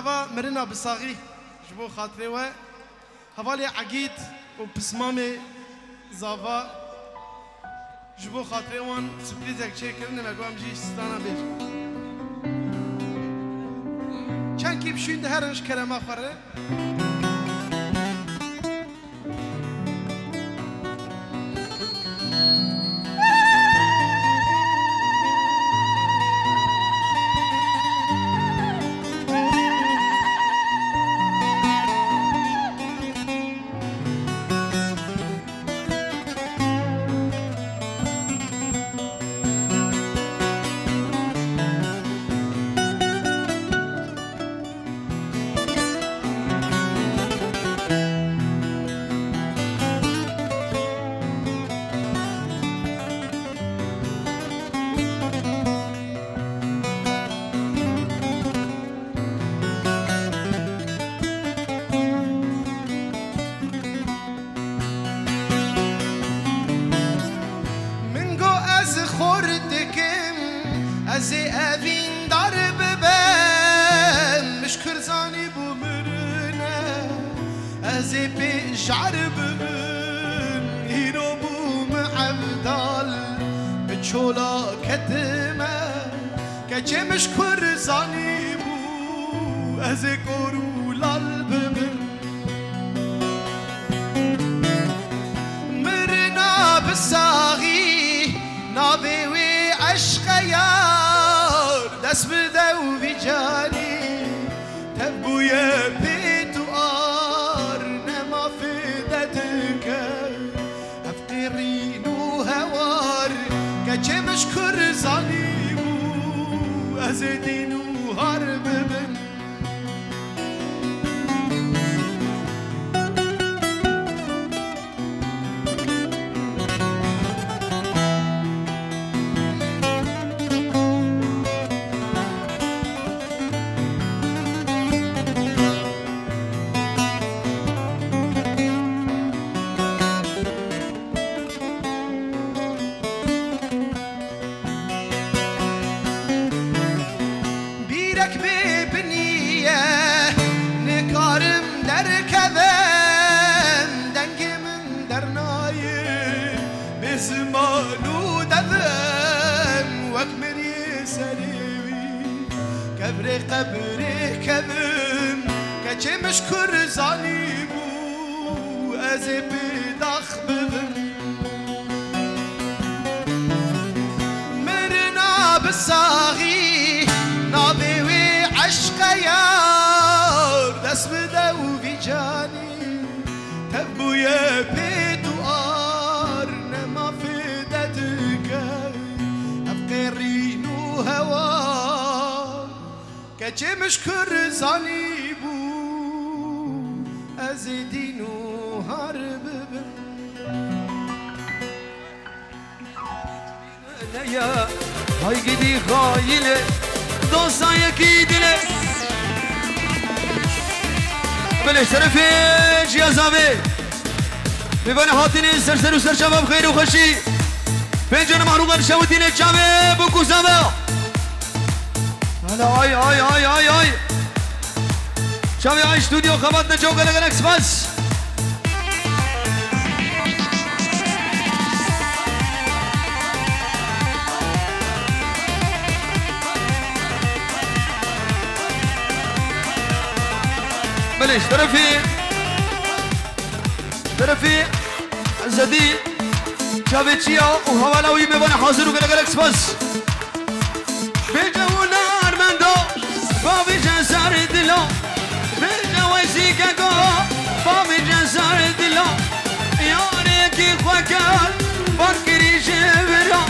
جاوا مرنا بصاغي جبو خاطري و حوالي عقيد و بسمامي زاوا جبو خاطري وان سبريزك شيء كرنا مقوام جيش ستانا بيج چند کی بشوین ده هرنش کرما خوره کبر قبر کبم کچه مشکر زانی از بداخ ببم مرنا بساغي نابي وعشق يار مشکر زالی بود از دینو هر بب نیا های گدی خایله دوستان یکی دله بله شرف جیازاوه بیوان حاطین سرسر و سرشباب خیر و خوشی پنجان شودین شوتین چاوه بکوزاوه oj, oj, oj, oj, oj. Čau ja, studio, kamat na Joker Next Bus. معليش درفي درفي عزدي جابتشيا وهوالا ويمي وانا حاضر وقلق الاكسباس شیکگو بامی جزار دلا یاری کی خوکر برا شبرا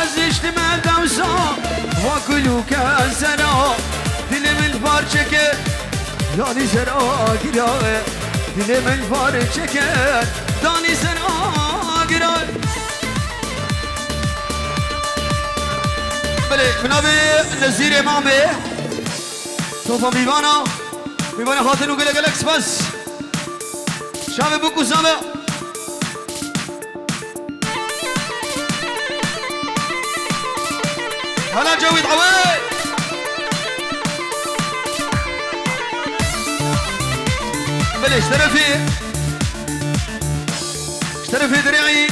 عزشت من دوسا و کلو کسرا دل من پارچه که دانی سر آگیره دل من پارچه که دانی سر آگیره بله منابع نظیر امامه توفا بیوانا میوانا خاطر نوگل گلکس بس شب بکو سامه هلا جويد عواد بله اشترى فيه اشترى في درعي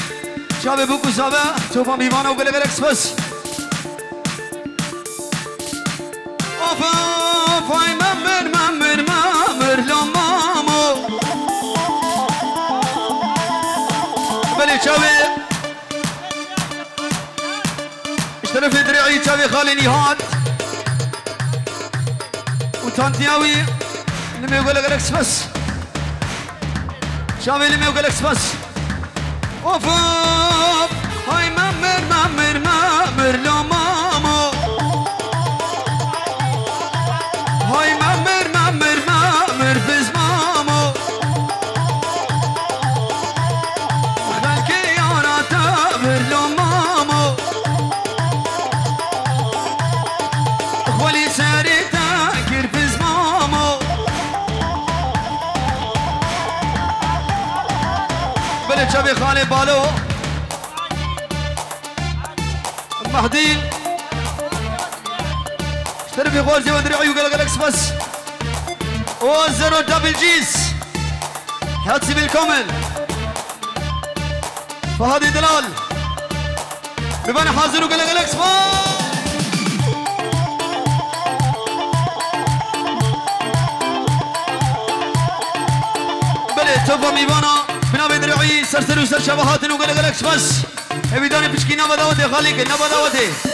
شاب بوكو سابا توفا بيمانا وقال لك اشترى في درعي شابي خالي نهاد وتانتياوي لما يقول لك بس شامي لما يقول لك بس أوف هاي مامر مامر مامر لو مامو اشتري غورزي ودرعي وقال لك بس أو زيرو دبل جيز. هاتسي بالكومل فهذه دلال ببان حاضر وقال لك بس توفا میوانا بنا بدرعی سرسر و سر شبهات نو گله گلکس بس امیدانی پچکی نبا داوته خالی نبا داوته حال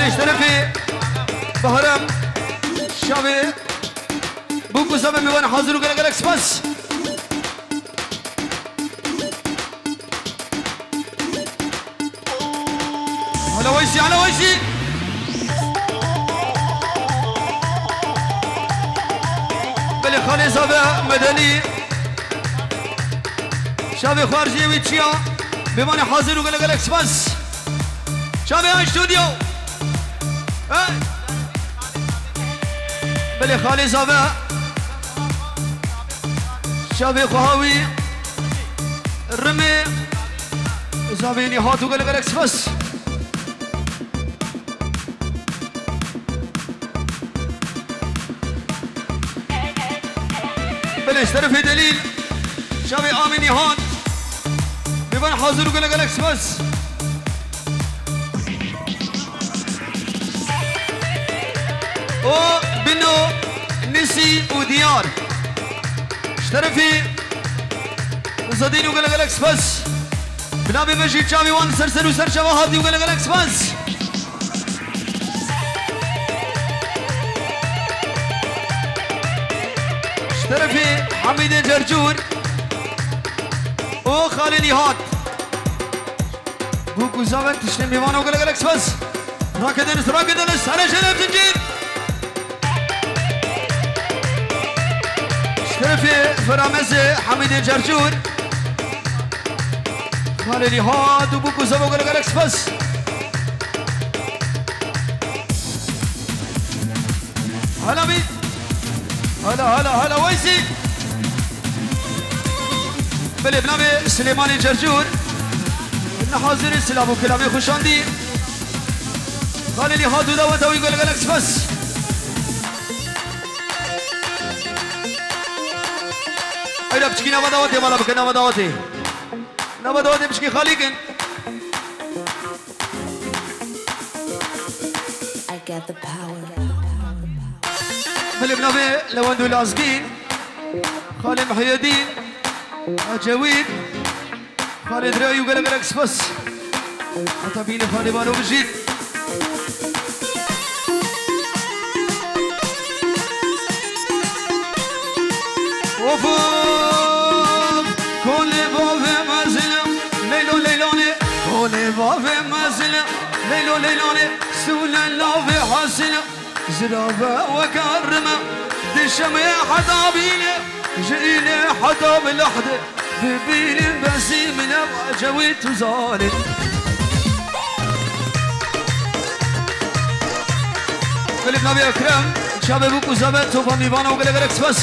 بس بليش ترفي بهرم شابي بوكو سبب مباني حاضر وقال لك بس على وجهي على وجهي بلي خالي صابع مدني شابي خارجي ويتشيا بماني حاضر لك بس شابي هاي استوديو بلي خالي صابع شابي خواوي. الرمي زابيني هاتو قال لك بس. بلش في دليل. شابي آمن يهان ببن حاضر وقال لك بس. أو بنو نسي وديار اشترفي زدين وقال لك بس بنابي بجي شابي وان سرسر وسر شبا هادي وقال لك بس اشترفي حميد جرجور أو خالي نهاد بوكو زاوت تشتم بيوانا وقال لك بس راكدنس راكدنس أنا شنب تنجيب اشترفي فرامزي حميد جرجور. خالي نهاد وبوكو زاوت وقال لك بس هلا بيت هلا هلا هلا ويسي بله بنامه سليماني جرجور. إن حاضر السلام وكلامي خوشاندي. قال لي هادو دعوته ويقول لك بس ايلا بشكي نبا دواتي مالا بك نبا دواتي نبا دواتي بشكي خليكن خالي بنبى لواندو العزقين خالي محي الدين عجاويد خالد رايو قلق قلق سفس عطبيني خالي بالو بجيد وفوق لولي لولي سولا لوفي حسنا زرافة وكرمة دي شمي حدا بينا جئينا حدا بلحظة ببيني بسيمنا وجويت وزالي قلبنا بأكرم شابي بوكو زبط وفمي بانا وقلق بس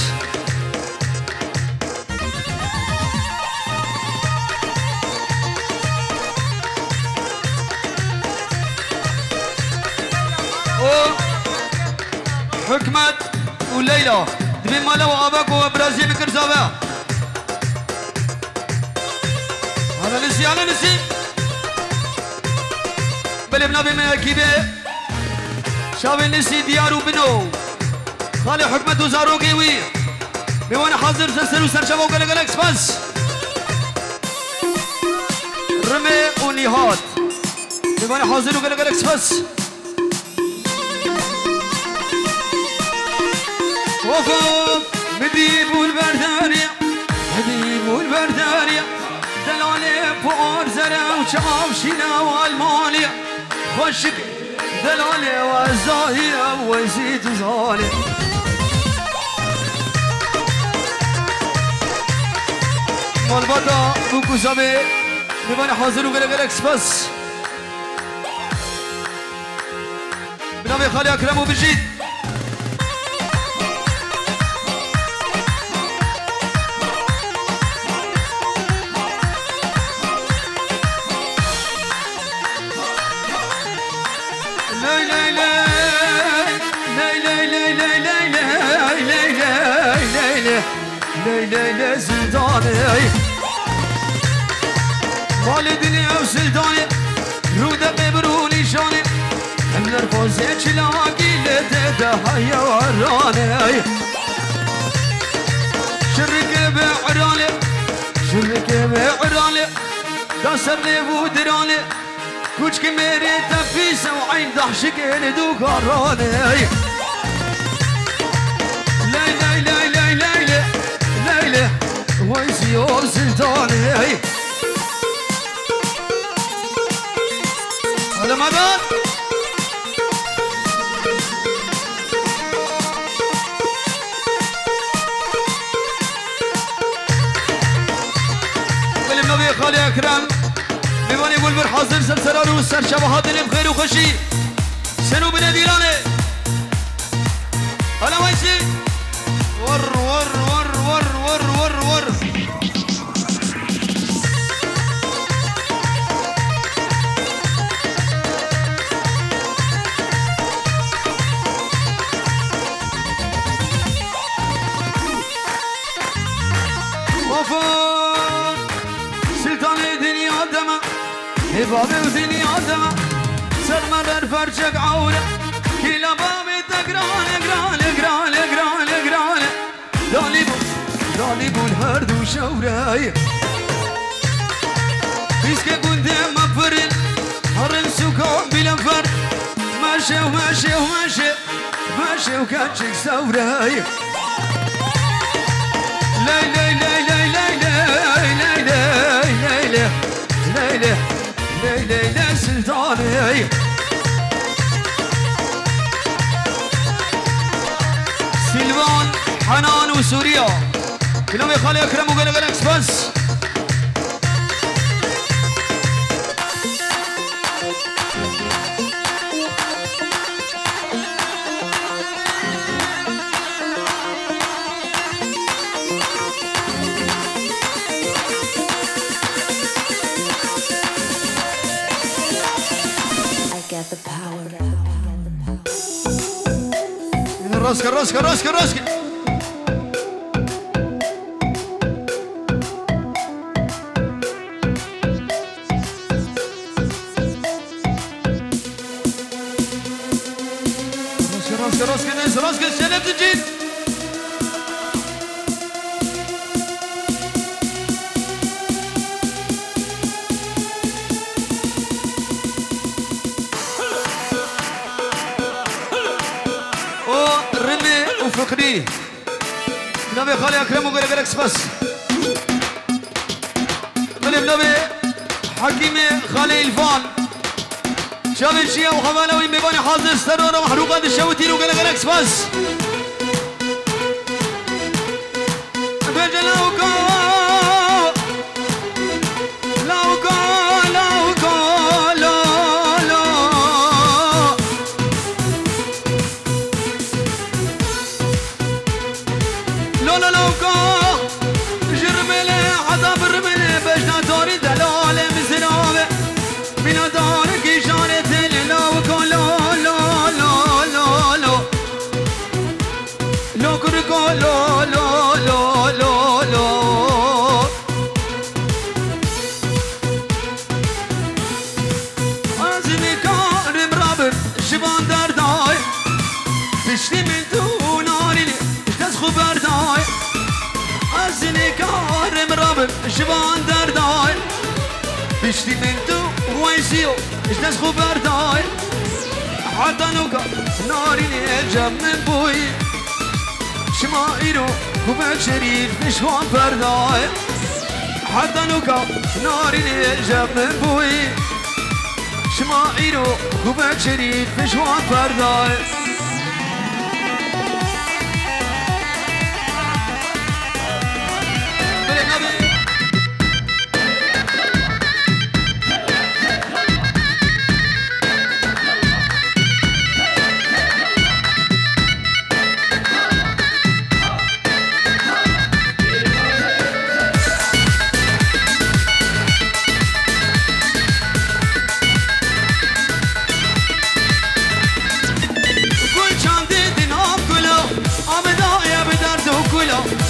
ایرا دبی مالا و آبا گوه برازی بکر حالا نسی حالا نسی بلی بنا بی من اکی بی شاوی نسی دیارو بنو خالی حکمت و زارو گیوی بیوان حاضر سرسر و سرشب و گلگل اکسپنس رمه و نیهات بیوان حاضر و گلگل وفوق مديب والبردارية مديب والبردارية. دلالي فوق زرع وشعب شنا والمالية. خشك دلالي والزاهية وزيد زالي والبدا بوكو زبي بباني حاضر وقلق الاكس بس بنامي خالي أكرم وبجيد ليلي سلطاني والد لي أو سلطاني رودا ببروني شاني من الفوزي تشلاقي لدى هيا وراني شركة بعراني شركة بعراني داسر لي بودراني كوتش كميري تفيسة وعين ضحشك ندو قراني وای زیار زندانه حالا مدن ولی نبی خالی اکرم میبانی گل بر حاضر سلسله رو سر شبه دلیم خیر و خوشی سنو بنه دیرانه حالا وای مایسی سلمى الفرشك عورة كلا بابي تقران قران قران قران قران دالبو دالبو الهرد وشوراي فيسك كنت مفرن هرن سكون بلا فرد ماشي وماشي وماشي ماشي وكاتشك سوراي لي لي لي لي لي لي لي لي لي لي لي لي لي لي سلطاني سلفان حنان وسوريا كلهم يا خالي اكرم وقال إكس بس Хорош, хорош, хорош, хорош. Хорош, хорош, хорош, хорош, хорош, хорош, Aí, nove خاله اکرم وګوره ګرک سپاس طلب نبي حكيم خاله الفان شاب الشيا وخماله وين بيبان حاضر سرور ومحروقات الشوتين وقلق سباس عجب من بوی شما ایرو خوبه شریف نشوان پردای حتا نوکا نارین عجب من بوی شما ایرو خوبه شریف نشوان پردای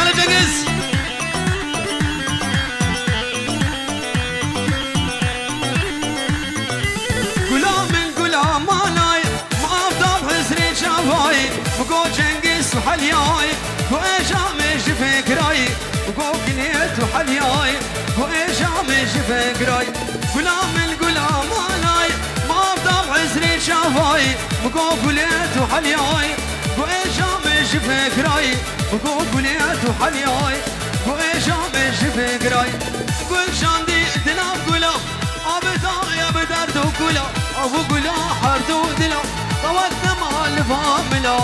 هلا جنجز غلام من غلام مالاي ما افضل حسري شافاي بقو جنجز وحلياي وايش عمش فكراي بقو كنيت وحلياي وايش عمش فكراي غلام من غلام مالاي ما افضل حسري شافاي بقو كنيت وحلياي وايش عمش فكراي بقو كنيت وحلياي وإيش عمش فكراي قول شاندي دلاب قولا أبدا يا بدرد وكلا. أبو قولا حرد ودلا. طولت مال فاملا.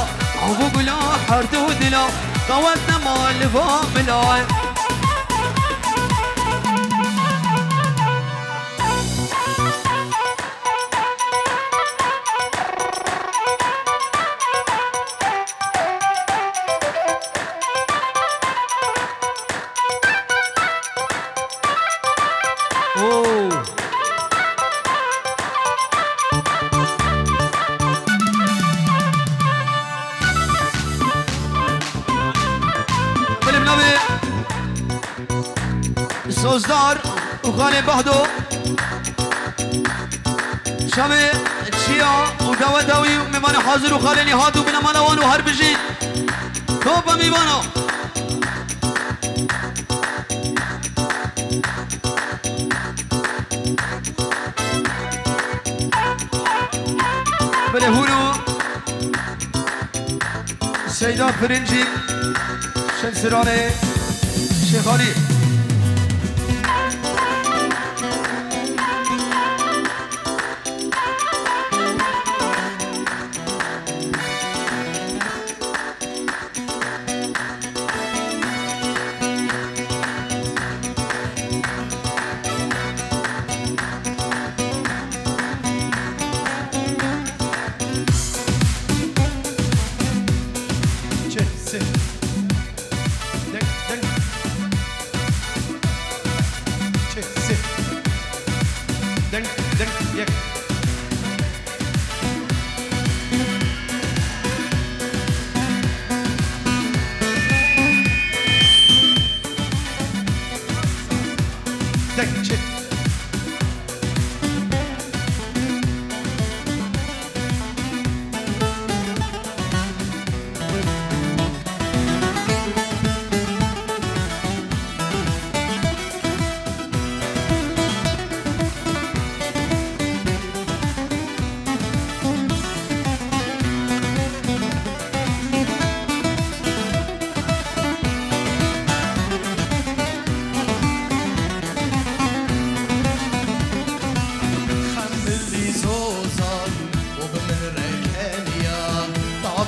أبو قولا حرد ودلا. طولت مال فاملا. Bordeaux. شام چیا؟ و دو داوی میمان حاضر و خالی نیهاد و بنا ملوان و هر بجید توپا میمانو. بله هونو. سیدا فرنجی شنسرانه شیخانی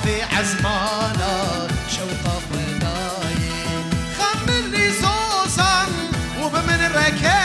في عزمانا شوقه ضايل خمني صوصا وبمن الركاب